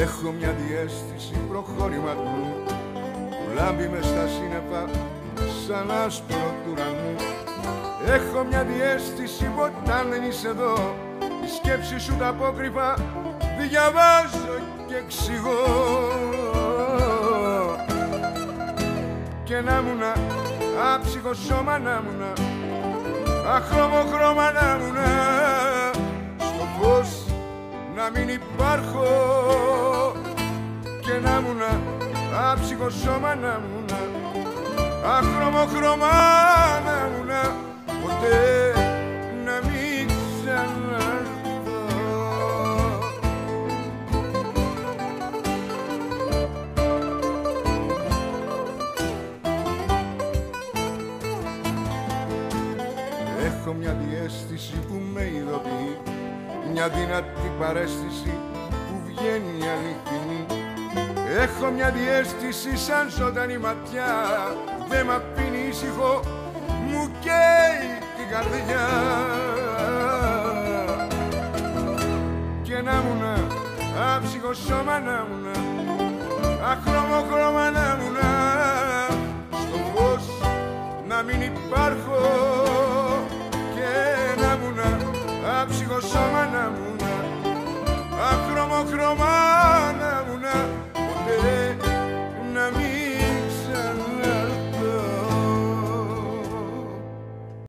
Έχω μια διέστηση προχώρηματου που λάμπει μες στα σύννεφα σαν άσπρο του ουρανού. Έχω μια διέστηση που όταν δεν είσαι εδώ η σκέψη σου τα απόκρυφα διαβάζω και εξηγώ. Και να μου να άψυχο σώμα να μου να αχρώμο χρώμα να μου να στο φως να μην υπάρχω άψυχο σώμα να μου να αχρώμο χρώμα να μου να ποτέ να μην ξαναρθώ. Έχω μια διέστηση που με ειδοποιεί μια δυνατή παρέστηση που βγαίνει αληθινή Έχω μια διέστηση σαν ζωντανή ματιά. Δεν μ' αφήνει ήσυχο μου καίει την καρδιά. Και να μου να άψυχο σώμα να μου να αχρώμο χρώμα να μου να στο φως να μην υπάρχω. Και να μου να άψυχο σώμα να μου να αχρώμο χρώμα να μου να